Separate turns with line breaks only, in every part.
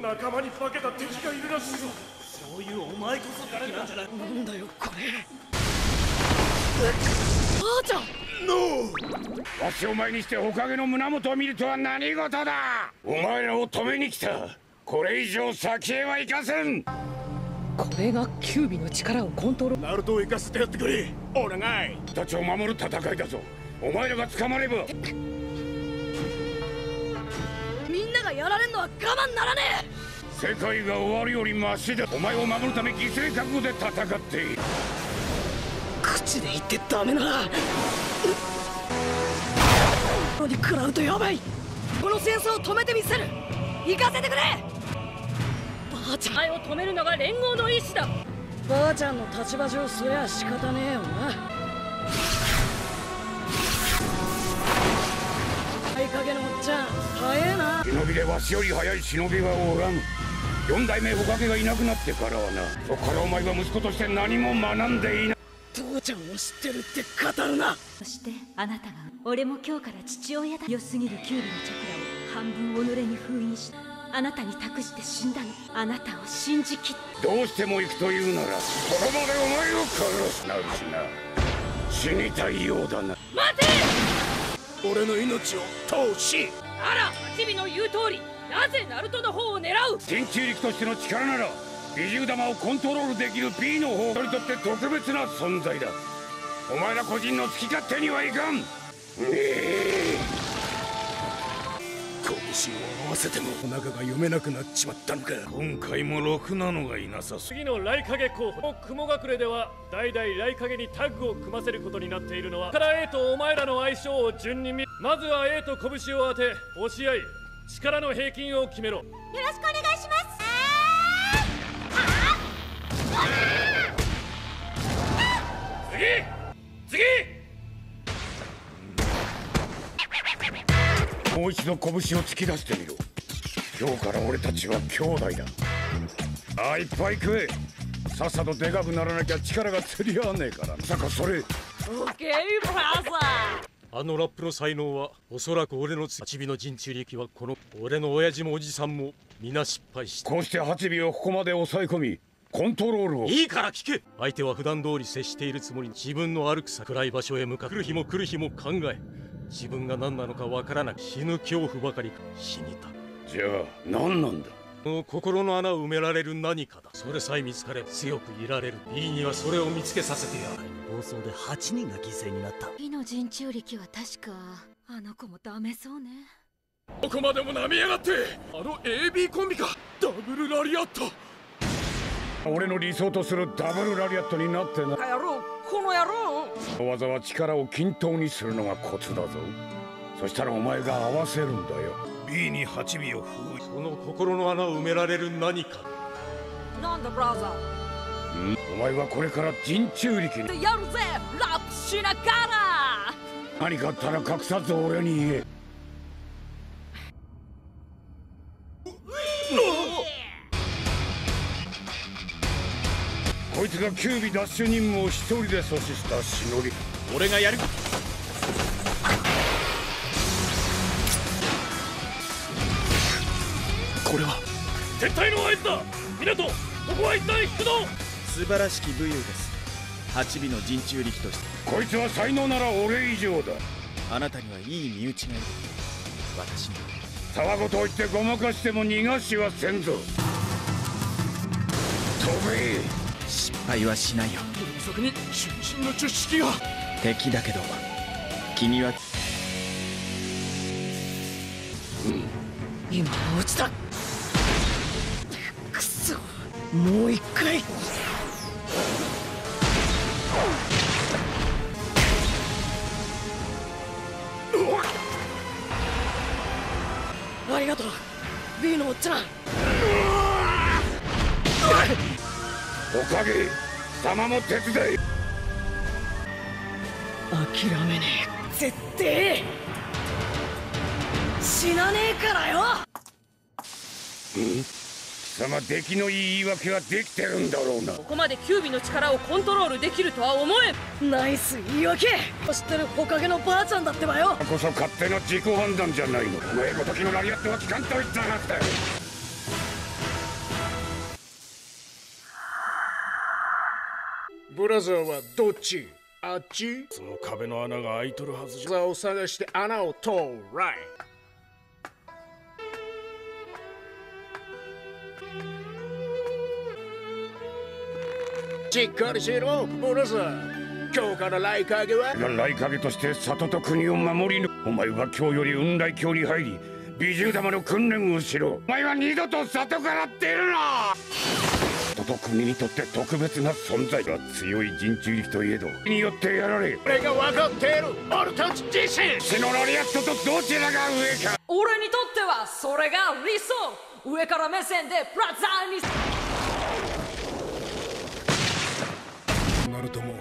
仲間に化けた敵がいるらしいぞ。
そういうお前こそ敵なんじゃない。
なんだよこれ。ばあちゃん。
わしを前にしておかげの胸元を見るとは何事だ。お前らを止めに来た。これ以上先へは行かせん。
これがキュービの力をコントロール。
ナルトを行かせてやってくれ。お願い。
たちを守る戦いだぞ。お前らが捕まれば
がやられんのは我慢ならね
世界が終わるよりマシだ。お前を守るため犠牲覚悟で戦っている。
え口で言ってダメな。らのに食らうとやばい。この戦争を止めてみせる。行かせてくれ。ばあちゃん
前を止めるのが連合の意志だ。
ばあちゃんの立場上そりゃ仕方ねえよな合鍵のおっちゃん早えな。
忍びでわしより早い忍びはおらん。四代目おかげがいなくなってからはな。そこからお前は息子として何も学んでいない。
父ちゃんを知ってるって語るな。
そしてあなたが俺も今日から父親だ。良すぎるキュービのチャクラを半分己に封印した。あなたに託して死んだのあなたを信じき
どうしても行くというならここまでお前を殺す。なるしな。死にたいようだな。
待て
俺の命を通し。
あら八尾の言う通り。なぜナルトの方を狙う？
天中力としての力なら美獣玉をコントロールできる B の方にとって特別な存在だ。お前ら個人の好き勝手にはいかん。ねえ
拳を合わせてもお腹が読めなくなっちまったのか。今回もろくなのがいなさそう
次の雷影候補雲隠れでは代々雷影にタッグを組ませることになっているのはから A とお前らの相性を順に見まずは A と拳を当て押し合い力の平均を決めろ。
よろしくお願いします。
次！次もう一度拳を突き出してみろ。今日から俺たちは兄弟だ。ああいっぱい食え。さっさとでかくならなきゃ力が釣り合わねえから。まさかそれ。
オッケーブラザ
あのラップの才能はおそらく俺の八尾の陣中力はこの俺の親父もおじさんも皆失敗した。
こうして八尾をここまで抑え込みコントロールを。
いいから聞け。相手は普段通り接しているつもり。に自分の歩く先暗い場所へ向かう。来る日も来る日も考え自分が何なのかわからなく死ぬ恐怖ばかりか。死にた。
じゃあ何なんだ？
もう心の穴を埋められる何かだ。それさえ見つかれば強くいられる。B にはそれを見つけさせてやる。
暴走で8人が犠牲になった。
火の陣中力は確かあの子もダメそうね。
どこまでも舐めやがってあの AB コンビか。ダブルラリアット
俺の理想とするダブルラリアットになってな。
野郎この野郎。
技は力を均等にするのがコツだぞ。そしたらお前が合わせるんだよ。
B に8尾を封印。
その心の穴を埋められる何か。
なんだブラザ
お前はこれから陣中力に。
ーやるぜラップしながら
何かあったら隠さず俺に言えがキュービ奪取任務を一人で阻止した忍び
俺がやる。
これは。
撤退の合図だ。港ここは一旦引くぞ。
素晴らしき武勇です。8尾の陣中力として。
こいつは才能なら俺以上だ。
あなたにはいい身内がいる。私に。は
たわごと言ってごまかしても逃がしはせんぞ。飛べ
失敗はしないよ。
そこに中心の知識が。
敵だけど君は。
今のうちだ。くそ。もう一回。ありがとう。B のおっちゃん
おかげ様も手伝い。
諦めねえ。絶対死なねえからよ。
貴様出来のいい言い訳はできてるんだろうな。
ここまでキュービの力をコントロールできるとは思えん。
ナイス言い訳。知ってるおかげのばあちゃんだってばよ。
こそ勝手な自己判断じゃないの。お前ごときのラリアットは聞かんと言ったはずだ
ブラザーはどっち？あっち？その壁の穴が開いとるはずじゃ。を探して穴を通らい。しっかりしろブラザー。今日からライカゲは
雷影として里と国を守りぬ。お前は今日より雲来京に入り美獣玉の訓練をしろ。お前は二度と里から出るな！里と国にとって特別な存在が強い人中力といえどによってやられ
俺が分かっている俺たち自身。
シノラリアットとどちらが上か。
俺にとってはそれが理想。上から目線でブラザーに。
ナルトも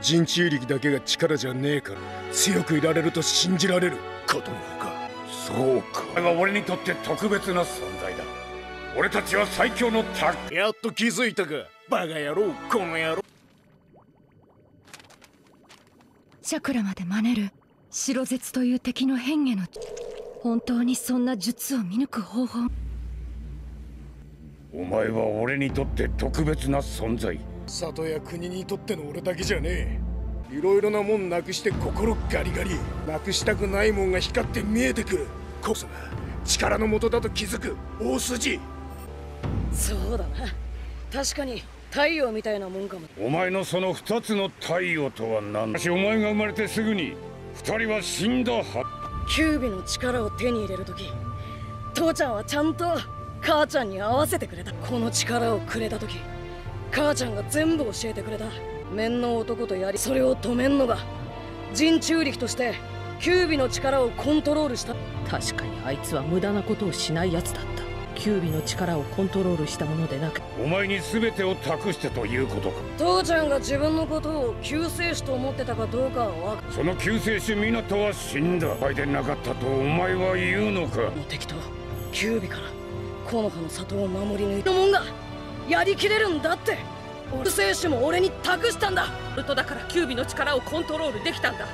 人中力だけが力じゃねえから強くいられると信じられることのほか。
そうか。俺にとって特別な存在だ俺たちは最強のタッグ
やっと気づいたか。バカ野郎この野郎。
チャクラまで真似る。白絶という敵の変化の。本当にそんな術を見抜く方法。
お前は俺にとって特別な存在。
里や国にとっての俺だけじゃねえ。いろいろなもんなくして心ガリガリ。なくしたくないもんが光って見えてくる。こそが力の元だと気づく。大筋
そうだな。確かに太陽みたいなもんかも。
お前のその二つの太陽とは何だ？しお前が生まれてすぐに二人は死んだは
キュービの力を手に入れる時父ちゃんはちゃんと母ちゃんに合わせてくれた。この力をくれた時母ちゃんが全部教えてくれた。面の男とやりそれを止めんのが人中力としてキュービの力をコントロールした。
確かにあいつは無駄なことをしないやつだったキュービの力をコントロールしたものでなく。
お前に全てを託してということか。
父ちゃんが自分のことを救世主と思ってたかどうかはわか
その救世主湊は死んだ。場合でなかったとお前は言うのか。
の敵とキュービから木の葉の里を守り抜いたもんがやりきれるんだって。救世主も俺に託したんだ。
ウルトだからキュービの力をコントロールできたんだ。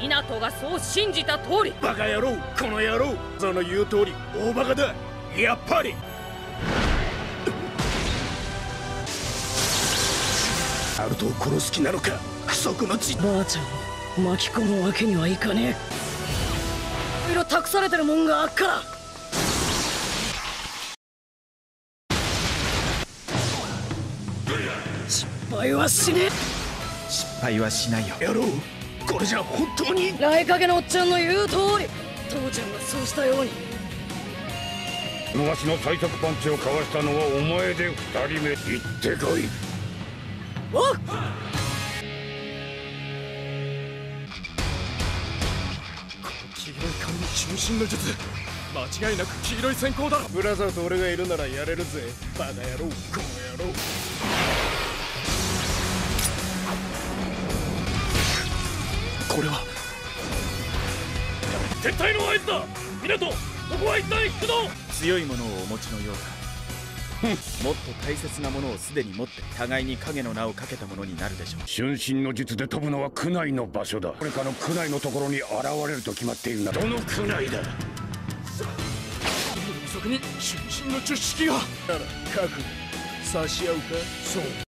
湊がそう信じた通り。
バカ野郎この野郎。その言う通り大バカだやっぱり。ナルトを殺す気なのか？不足の血
ばあちゃんを巻き込むわけにはいかねえ。いろいろ託されてるもんがあっから。失敗はしね
失敗はしないよ。
え野郎これじゃ本当に。
え来影のおっちゃんの言う通り。父ちゃんがそうしたように
昔の最速パンチをかわしたのはお前で二人目。行ってこい。
おっ！
黄色い髪中心の術。間違いなく黄色い閃光だブラザーと俺がいるならやれるぜ。バカ野郎この野郎。これは。
撤退の合図だ！港ここは一旦引くぞ
強いものをお持ちのようだ。もっと大切なものをすでに持って互いに影の名をかけたものになるでしょう。
春心の術で飛ぶのは区内の場所だ。これかの区内のところに現れると決まっているなどの区内だ？
そこに中心の知識が。なら覚悟。差し合うか？そう